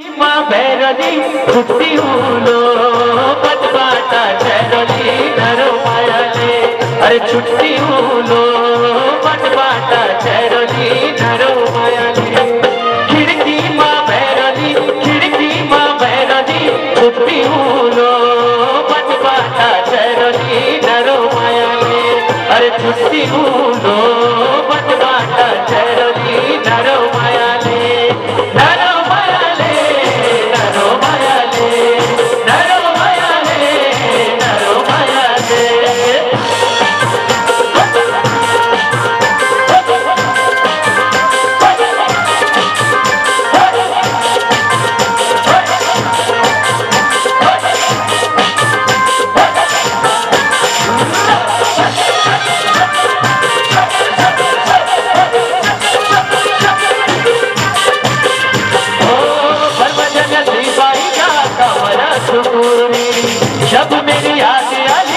छुट्टी भैरवी फुटती हूलो बदबाता चैरली माया ले अरे छुटती हूलो बदबाता चैरली धरो माया खिड़की माँ भैरवी खिड़की माँ भैरवी फुटती हूलो बदबाता चैरली धरो माया अरे छुटती हूलो सुकूरी जब मेरी याद आली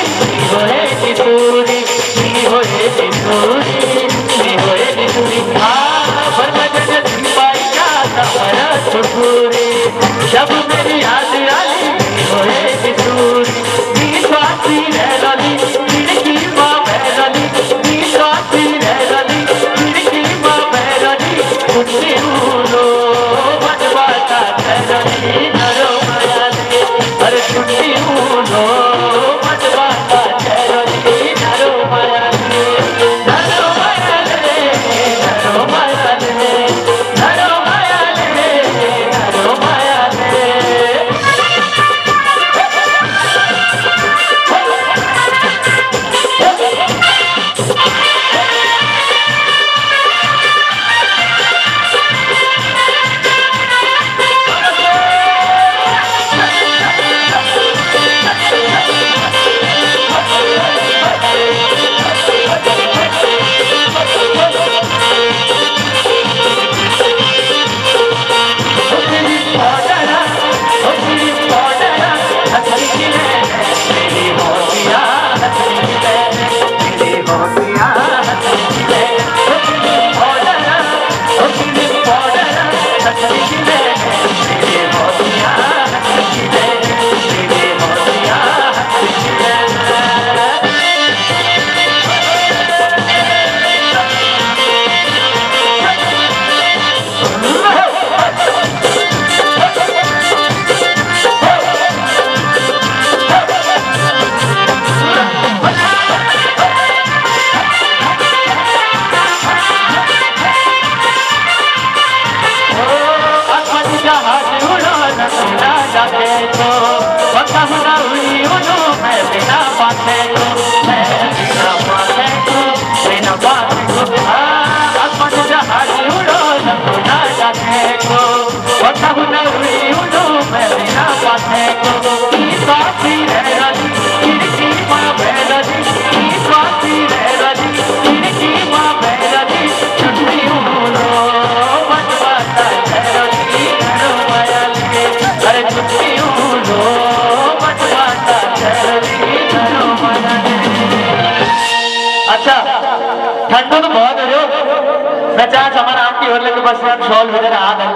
ठंडो तो बहुत है जो मैं चाह हमारा आपकी और लेके बस शॉल वगैरह आ